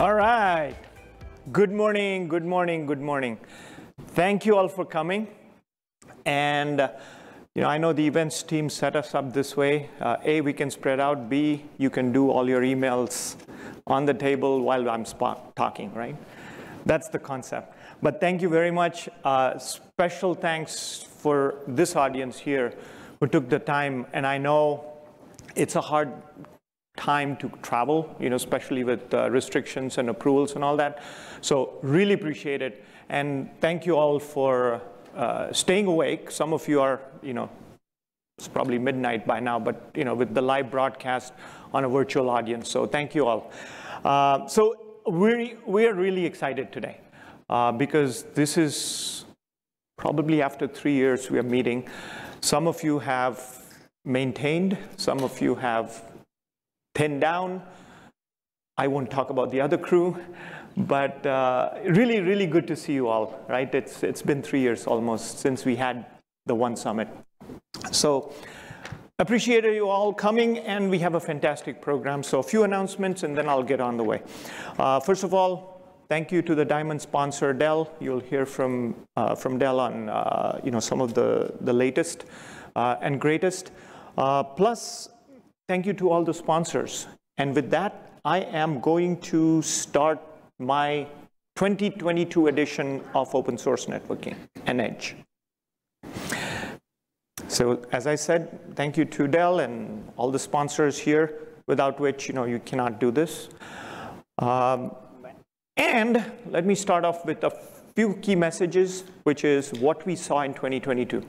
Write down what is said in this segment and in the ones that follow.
All right. Good morning, good morning, good morning. Thank you all for coming. And, uh, you know, I know the events team set us up this way. Uh, A, we can spread out. B, you can do all your emails on the table while I'm talking, right? That's the concept. But thank you very much. Uh, special thanks for this audience here who took the time. And I know it's a hard time to travel, you know, especially with uh, restrictions and approvals and all that. So really appreciate it. And thank you all for uh, staying awake. Some of you are, you know, it's probably midnight by now, but, you know, with the live broadcast on a virtual audience. So thank you all. Uh, so we're, we are really excited today uh, because this is probably after three years we are meeting. Some of you have maintained, some of you have pinned down. I won't talk about the other crew, but uh, really, really good to see you all, right? It's, it's been three years almost since we had the one summit. So appreciate you all coming, and we have a fantastic program. So a few announcements, and then I'll get on the way. Uh, first of all, thank you to the Diamond sponsor, Dell. You'll hear from, uh, from Dell on uh, you know, some of the, the latest uh, and greatest. Uh, plus, Thank you to all the sponsors. And with that, I am going to start my 2022 edition of Open Source Networking and Edge. So as I said, thank you to Dell and all the sponsors here, without which you know you cannot do this. Um, and let me start off with a few key messages, which is what we saw in 2022.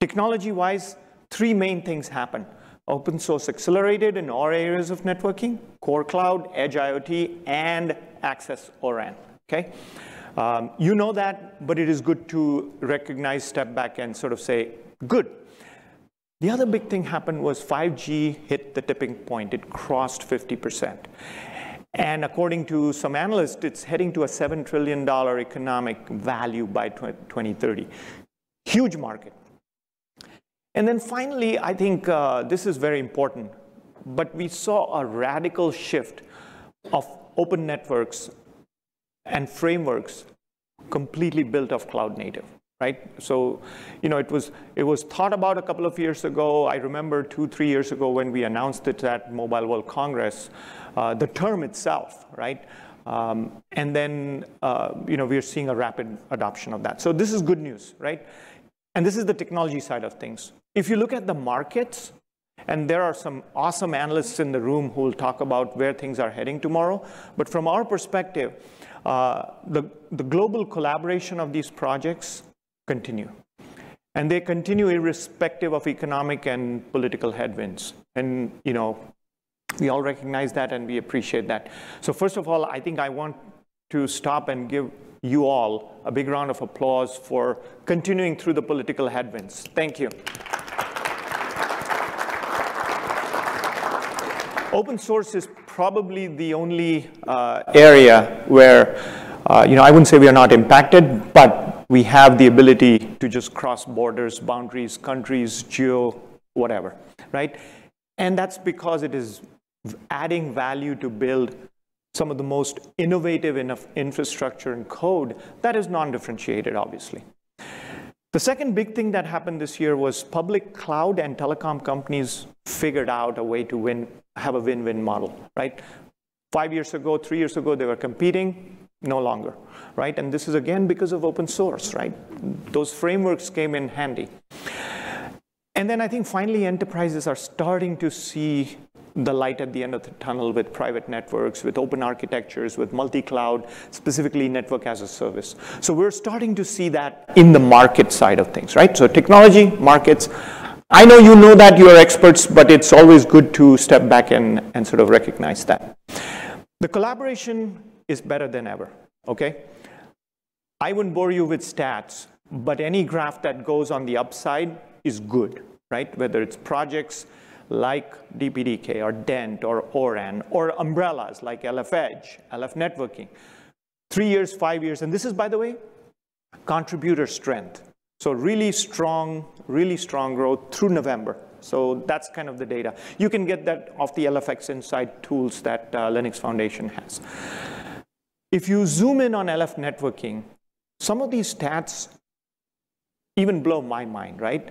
Technology-wise, three main things happened. Open source accelerated in all areas of networking, core cloud, edge IoT, and access ORAN, okay? Um, you know that, but it is good to recognize, step back, and sort of say, good. The other big thing happened was 5G hit the tipping point. It crossed 50%. And according to some analysts, it's heading to a $7 trillion economic value by 2030. Huge market. And then finally, I think uh, this is very important, but we saw a radical shift of open networks and frameworks completely built of cloud native right? So you know it was it was thought about a couple of years ago. I remember two three years ago when we announced it at mobile world congress uh, the term itself right? Um, and then uh, you know we're seeing a rapid adoption of that. So this is good news right? And this is the technology side of things if you look at the markets, and there are some awesome analysts in the room who will talk about where things are heading tomorrow. But from our perspective, uh, the, the global collaboration of these projects continue. And they continue irrespective of economic and political headwinds. And, you know, we all recognize that and we appreciate that. So first of all, I think I want to stop and give you all a big round of applause for continuing through the political headwinds. Thank you. Open source is probably the only uh, area where, uh, you know, I wouldn't say we are not impacted, but we have the ability to just cross borders, boundaries, countries, geo, whatever, right? And that's because it is adding value to build some of the most innovative infrastructure and code that is non-differentiated, obviously. The second big thing that happened this year was public cloud and telecom companies figured out a way to win, have a win-win model, right? Five years ago, three years ago, they were competing, no longer, right? And this is again because of open source, right? Those frameworks came in handy. And then I think finally enterprises are starting to see the light at the end of the tunnel with private networks, with open architectures, with multi-cloud, specifically network as a service. So we're starting to see that in the market side of things, right? So technology, markets. I know you know that you are experts, but it's always good to step back and, and sort of recognize that. The collaboration is better than ever, okay? I wouldn't bore you with stats, but any graph that goes on the upside is good, right? Whether it's projects, like DPDK or Dent or ORAN or umbrellas like LF Edge, LF Networking. Three years, five years, and this is, by the way, contributor strength. So really strong, really strong growth through November. So that's kind of the data. You can get that off the LFX Insight tools that uh, Linux Foundation has. if you zoom in on LF networking, some of these stats even blow my mind, right?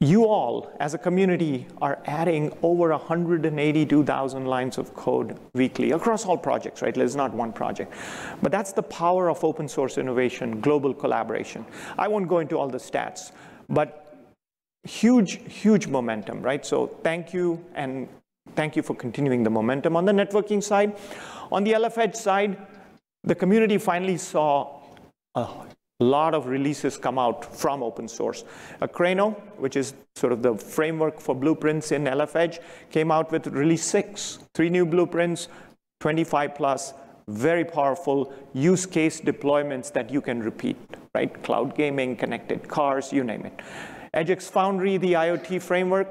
You all, as a community, are adding over 182,000 lines of code weekly across all projects, right? There's not one project. But that's the power of open source innovation, global collaboration. I won't go into all the stats, but huge, huge momentum, right? So thank you, and thank you for continuing the momentum on the networking side. On the LF Edge side, the community finally saw a lot of releases come out from open source. Akraino, which is sort of the framework for blueprints in LF Edge, came out with release six, three new blueprints, 25 plus, very powerful use case deployments that you can repeat, right? Cloud gaming, connected cars, you name it. EdgeX Foundry, the IoT framework,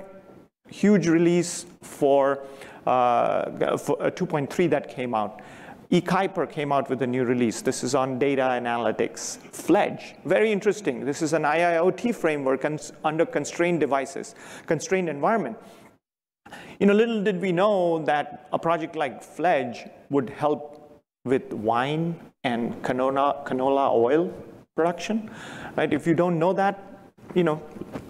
huge release for, uh, for uh, 2.3 that came out eKuiper came out with a new release. This is on data analytics. Fledge, very interesting. This is an IIoT framework under constrained devices, constrained environment. You know, little did we know that a project like Fledge would help with wine and canola, canola oil production, right? If you don't know that, you know,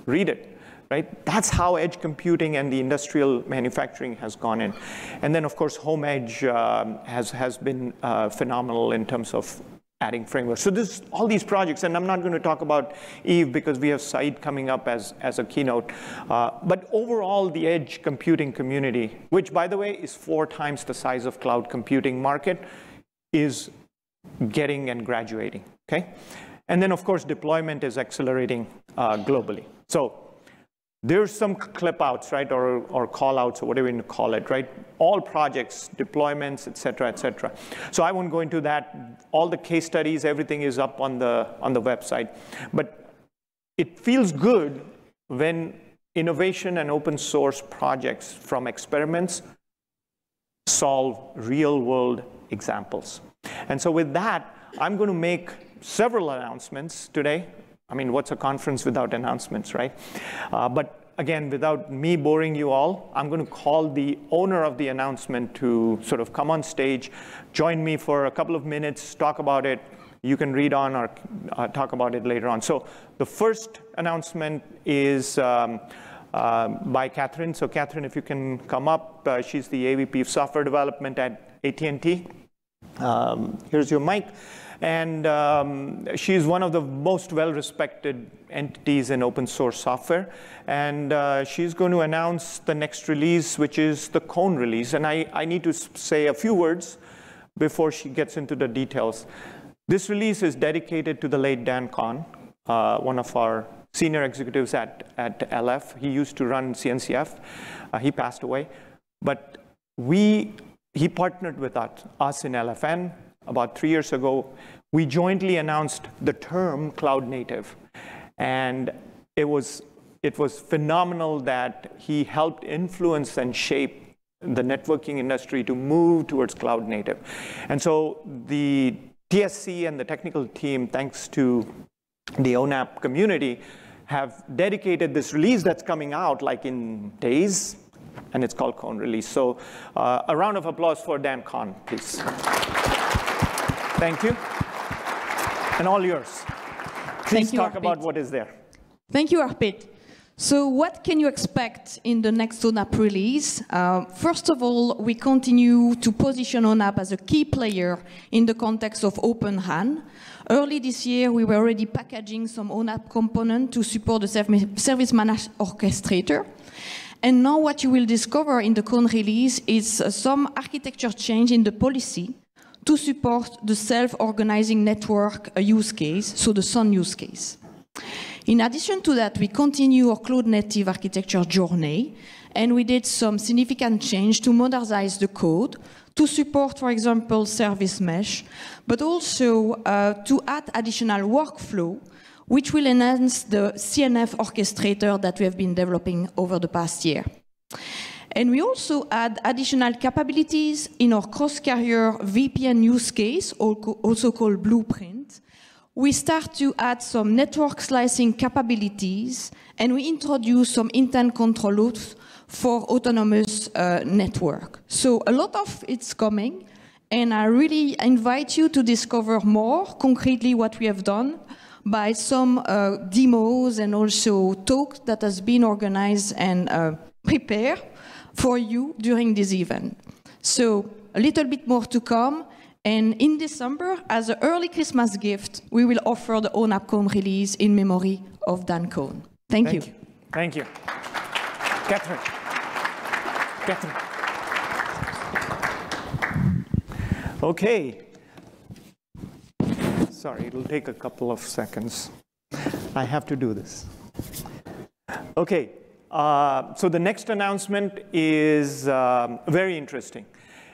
read it right? That's how edge computing and the industrial manufacturing has gone in. And then, of course, home edge um, has, has been uh, phenomenal in terms of adding frameworks. So this, all these projects, and I'm not going to talk about Eve because we have Saeed coming up as, as a keynote. Uh, but overall, the edge computing community, which by the way is four times the size of cloud computing market, is getting and graduating, okay? And then of course, deployment is accelerating uh, globally. So there's some clip outs, right, or, or call outs, or whatever you want to call it, right? All projects, deployments, et cetera, et cetera. So I won't go into that. All the case studies, everything is up on the, on the website. But it feels good when innovation and open source projects from experiments solve real world examples. And so with that, I'm going to make several announcements today. I mean, what's a conference without announcements, right? Uh, but again, without me boring you all, I'm going to call the owner of the announcement to sort of come on stage, join me for a couple of minutes, talk about it. You can read on or uh, talk about it later on. So the first announcement is um, uh, by Catherine. So Catherine, if you can come up, uh, she's the AVP of software development at AT&T. Um, here's your mic. And um, she's one of the most well-respected entities in open source software. And uh, she's going to announce the next release, which is the Kohn release. And I, I need to say a few words before she gets into the details. This release is dedicated to the late Dan Kohn, uh, one of our senior executives at, at LF. He used to run CNCF. Uh, he passed away. But we, he partnered with us, us in LFN about three years ago, we jointly announced the term cloud native. And it was, it was phenomenal that he helped influence and shape the networking industry to move towards cloud native. And so the TSC and the technical team, thanks to the ONAP community, have dedicated this release that's coming out like in days, and it's called Kohn Release. So uh, a round of applause for Dan Kohn, please. Thank you. And all yours. Please Thank talk about what is there. Thank you, Arpit. So what can you expect in the next ONAP release? Uh, first of all, we continue to position ONAP as a key player in the context of Open RAN. Early this year, we were already packaging some ONAP component to support the service managed orchestrator. And now what you will discover in the Kohn release is some architecture change in the policy to support the self-organizing network use case, so the SON use case. In addition to that, we continue our cloud native architecture journey, and we did some significant change to modernize the code to support, for example, service mesh, but also uh, to add additional workflow, which will enhance the CNF orchestrator that we have been developing over the past year. And we also add additional capabilities in our cross-carrier VPN use case, also called Blueprint. We start to add some network slicing capabilities, and we introduce some intent controls for autonomous uh, network. So a lot of it's coming, And I really invite you to discover more concretely what we have done by some uh, demos and also talks that has been organized and uh, prepared for you during this event. So a little bit more to come. And in December, as an early Christmas gift, we will offer the ONAP Kohn release in memory of Dan Kohn. Thank, Thank you. you. Thank you. Catherine. Catherine. Okay. Sorry, it'll take a couple of seconds. I have to do this. Okay, uh, so the next announcement is um, very interesting,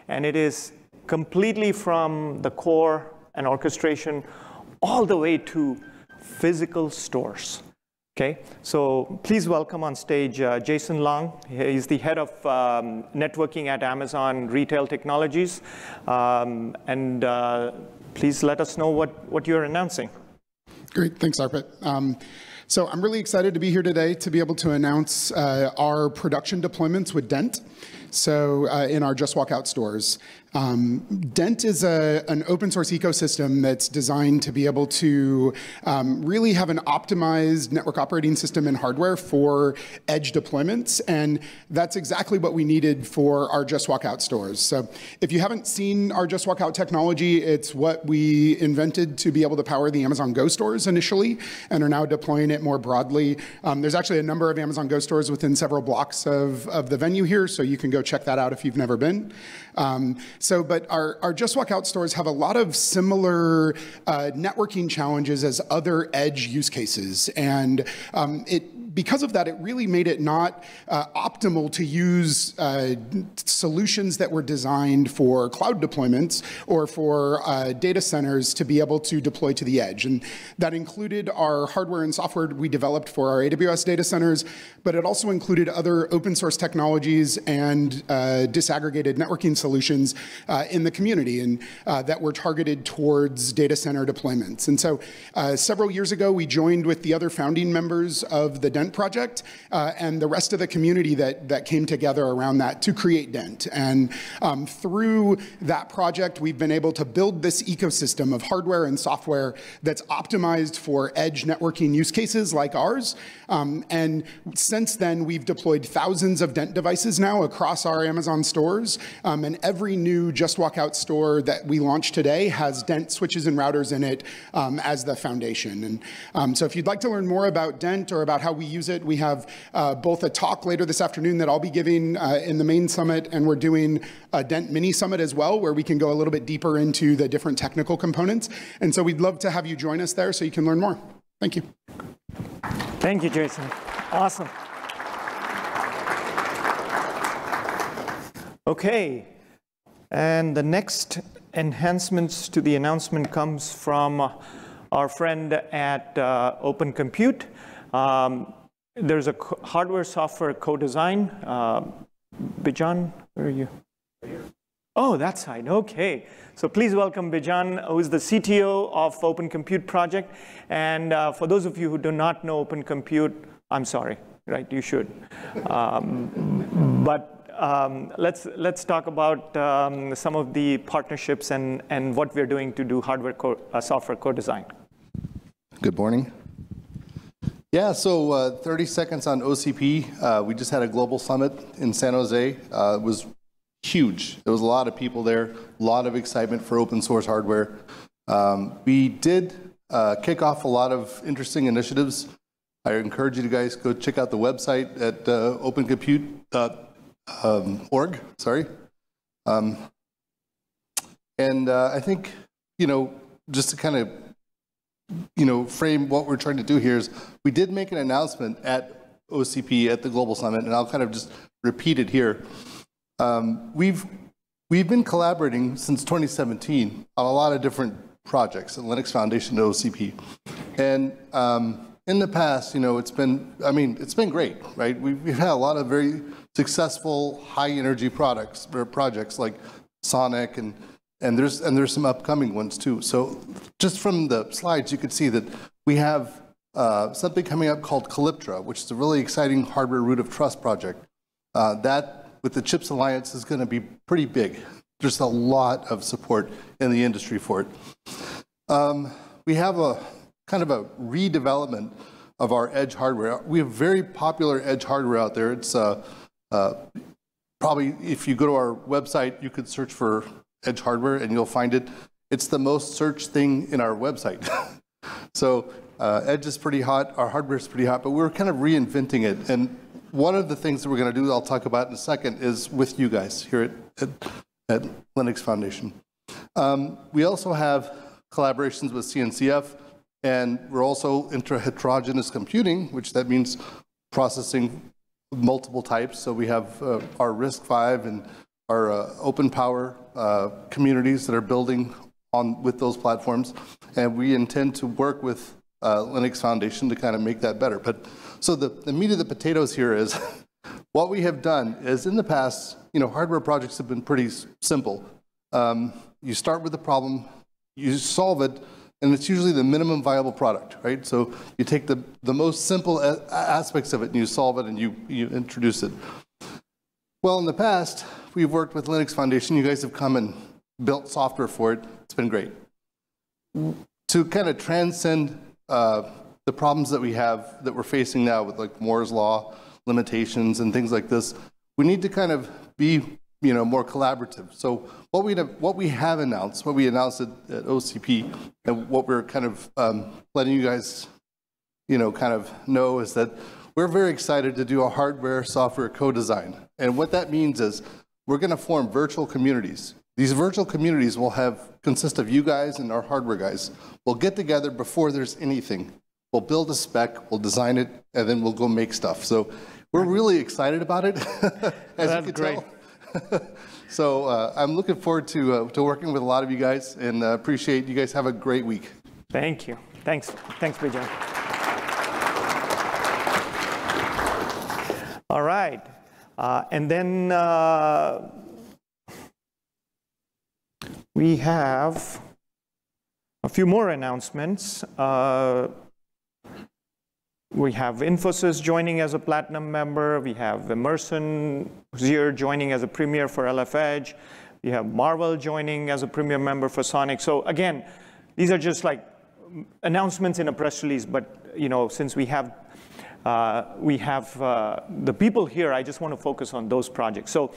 and it is completely from the core and orchestration all the way to physical stores. Okay, so please welcome on stage uh, Jason Long. He's the head of um, networking at Amazon Retail Technologies. Um, and uh, please let us know what, what you're announcing. Great, thanks, Arpit. Um, so I'm really excited to be here today to be able to announce uh, our production deployments with Dent. So uh, in our Just Walk Out stores. Um, Dent is a, an open source ecosystem that's designed to be able to um, really have an optimized network operating system and hardware for edge deployments. And that's exactly what we needed for our Just Walk Out stores. So if you haven't seen our Just Walk Out technology, it's what we invented to be able to power the Amazon Go stores initially and are now deploying it more broadly. Um, there's actually a number of Amazon Go stores within several blocks of, of the venue here, so you can go check that out if you've never been. Um, so, but our, our Just Walk Out stores have a lot of similar uh, networking challenges as other edge use cases. And um, it because of that, it really made it not uh, optimal to use uh, solutions that were designed for cloud deployments or for uh, data centers to be able to deploy to the edge. And that included our hardware and software we developed for our AWS data centers, but it also included other open source technologies and uh, disaggregated networking solutions uh, in the community and uh, that were targeted towards data center deployments. And so several years ago, we joined with the other founding members of the Dent project uh, and the rest of the community that, that came together around that to create Dent. And um, through that project, we've been able to build this ecosystem of hardware and software that's optimized for edge networking use cases like ours. Um, and since then, we've deployed thousands of Dent devices now across our Amazon stores. Um, and every new Just Walk Out store that we launched today has Dent switches and routers in it um, as the foundation. And um, so if you'd like to learn more about Dent or about how we use it. We have uh, both a talk later this afternoon that I'll be giving uh, in the main summit, and we're doing a Dent mini summit as well, where we can go a little bit deeper into the different technical components. And so we'd love to have you join us there so you can learn more. Thank you. Thank you, Jason. Awesome. Okay, and the next enhancements to the announcement comes from our friend at uh, Open Compute. Um, there's a hardware software co-design. Uh, Bijan, where are you? Oh, that side, okay. So please welcome Bijan, who is the CTO of Open Compute Project. And uh, for those of you who do not know Open Compute, I'm sorry, right, you should. Um, but um, let's, let's talk about um, some of the partnerships and, and what we're doing to do hardware co uh, software co-design. Good morning. Yeah, so uh, 30 seconds on OCP. Uh, we just had a global summit in San Jose. Uh, it was huge. There was a lot of people there, a lot of excitement for open source hardware. Um, we did uh, kick off a lot of interesting initiatives. I encourage you to guys go check out the website at uh, opencompute.org. Um, sorry. Um, and uh, I think, you know, just to kind of you know, frame what we're trying to do here is we did make an announcement at OCP at the Global Summit, and I'll kind of just repeat it here. Um, we've we've been collaborating since 2017 on a lot of different projects at Linux Foundation to OCP, and um, in the past, you know, it's been I mean, it's been great, right? We've, we've had a lot of very successful high energy products or projects like Sonic and and there's, and there's some upcoming ones too. So just from the slides, you could see that we have uh, something coming up called Caliptra, which is a really exciting hardware root of trust project. Uh, that, with the CHIPS Alliance, is going to be pretty big. there's a lot of support in the industry for it. Um, we have a kind of a redevelopment of our edge hardware. We have very popular edge hardware out there. It's uh, uh, probably, if you go to our website, you could search for edge hardware and you'll find it. It's the most searched thing in our website. so uh, edge is pretty hot, our hardware is pretty hot, but we're kind of reinventing it. And one of the things that we're going to do, I'll talk about in a second, is with you guys here at, at, at Linux Foundation. Um, we also have collaborations with CNCF, and we're also into heterogeneous computing, which that means processing multiple types. So we have uh, our RISC-V and our uh, open power uh, communities that are building on with those platforms, and we intend to work with uh, Linux Foundation to kind of make that better. But so the, the meat of the potatoes here is what we have done is in the past, you know, hardware projects have been pretty simple. Um, you start with the problem, you solve it, and it's usually the minimum viable product, right? So you take the, the most simple aspects of it and you solve it and you, you introduce it. Well, in the past, we've worked with Linux Foundation. You guys have come and built software for it. It's been great. To kind of transcend uh, the problems that we have that we're facing now with like Moore's law limitations and things like this, we need to kind of be you know more collaborative. So what we have, what we have announced, what we announced at, at OCP, and what we're kind of um, letting you guys you know kind of know is that we're very excited to do a hardware software co-design. And what that means is we're going to form virtual communities. These virtual communities will have consist of you guys and our hardware guys. We'll get together before there's anything. We'll build a spec, we'll design it, and then we'll go make stuff. So we're really excited about it, as That's you can great. tell. so uh, I'm looking forward to, uh, to working with a lot of you guys and uh, appreciate you guys have a great week. Thank you. Thanks. Thanks, Bijan. All right. Uh, and then uh, we have a few more announcements. Uh, we have Infosys joining as a platinum member. We have Emerson here joining as a premier for LF Edge. We have Marvell joining as a premier member for Sonic. So again, these are just like announcements in a press release, but you know, since we have uh, we have uh, the people here, I just want to focus on those projects. So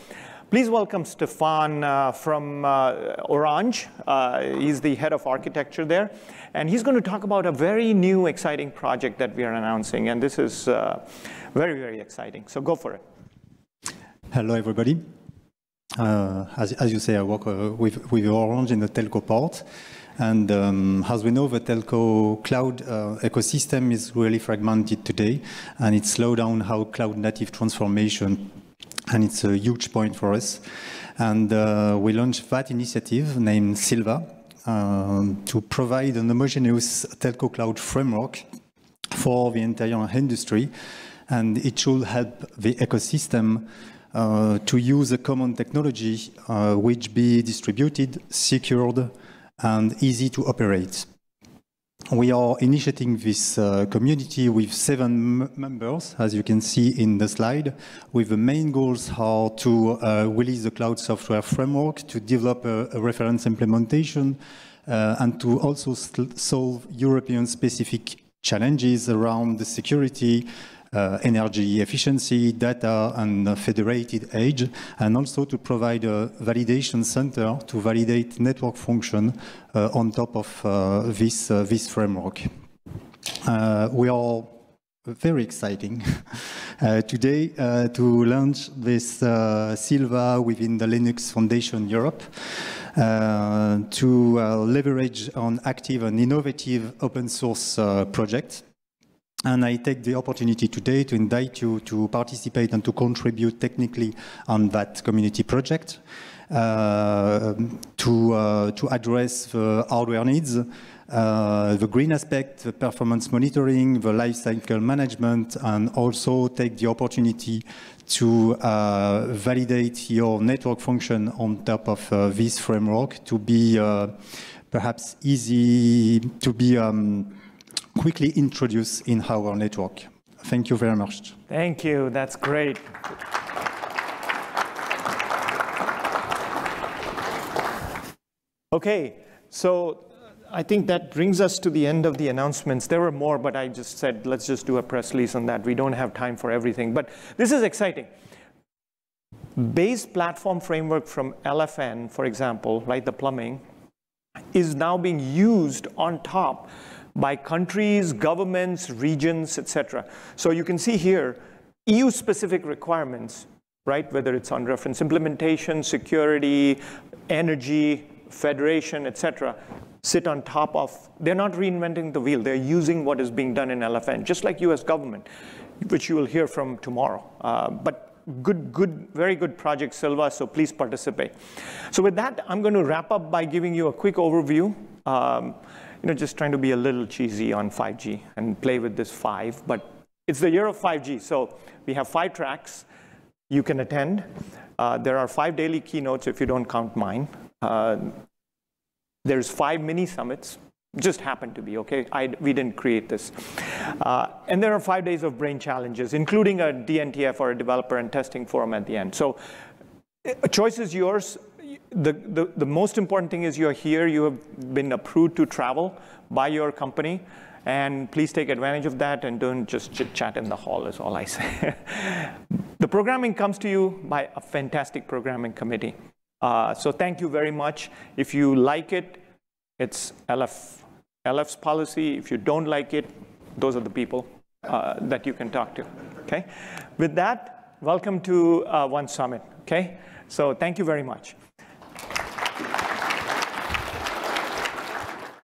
please welcome Stefan uh, from uh, Orange. Uh, he's the head of architecture there. And he's going to talk about a very new, exciting project that we are announcing. And this is very, very exciting. So go for it. Hello, everybody. as, as you say, I work with, with Orange in the telco part. And um, as we know, the telco cloud uh, ecosystem is really fragmented today, and it slowed down how cloud native transformation, and it's a huge point for us. And uh, we launched that initiative named Sylva uh, to provide an homogeneous telco cloud framework for the entire industry, and it should help the ecosystem uh, to use a common technology uh, which be distributed, secured, and easy to operate. We are initiating this uh, community with seven members, as you can see in the slide, with the main goals are to uh, release the cloud software framework, to develop a, a reference implementation, uh, and to also solve European-specific challenges around the security, uh, energy efficiency, data, and federated edge, and also to provide a validation center to validate network function uh, on top of uh, this, this framework. we are very exciting uh, today uh, to launch this uh, Sylva within the Linux Foundation Europe to leverage on active and innovative open source projects and I take the opportunity today to invite you to participate and to contribute technically on that community project uh, to, uh, to address the hardware needs, uh, the green aspect, the performance monitoring, the lifecycle management, and also take the opportunity to uh, validate your network function on top of uh, this framework to be uh, perhaps easy, to be um, quickly introduce in our network. Thank you very much. Thank you. That's great. Okay, so I think that brings us to the end of the announcements. There were more, but I just said, let's just do a press release on that. We don't have time for everything, but this is exciting. Base platform framework from LFN, for example, like the plumbing, is now being used on top by countries, governments, regions, etc. So you can see here, EU-specific requirements, right? Whether it's on reference implementation, security, energy, federation, etc., sit on top of, they're not reinventing the wheel, they're using what is being done in LFN, just like US government, which you will hear from tomorrow. Uh, but good, good, very good project, Sylva, so please participate. So with that, I'm going to wrap up by giving you a quick overview. Um, you know, just trying to be a little cheesy on 5G and play with this five, but it's the year of 5G, so we have five tracks you can attend. Uh, there are five daily keynotes if you don't count mine. Uh, there's five mini summits, just happened to be, okay? I, we didn't create this. Uh, and there are five days of brain challenges, including a DNTF or a developer and testing forum at the end. So a choice is yours. The, the, the most important thing is you're here, you have been approved to travel by your company, and please take advantage of that and don't just chit chat in the hall is all I say. the programming comes to you by a fantastic programming committee. Uh, so thank you very much. If you like it, it's LF, LF's policy. If you don't like it, those are the people uh, that you can talk to. Okay. With that, welcome to uh, One Summit. Okay. So thank you very much.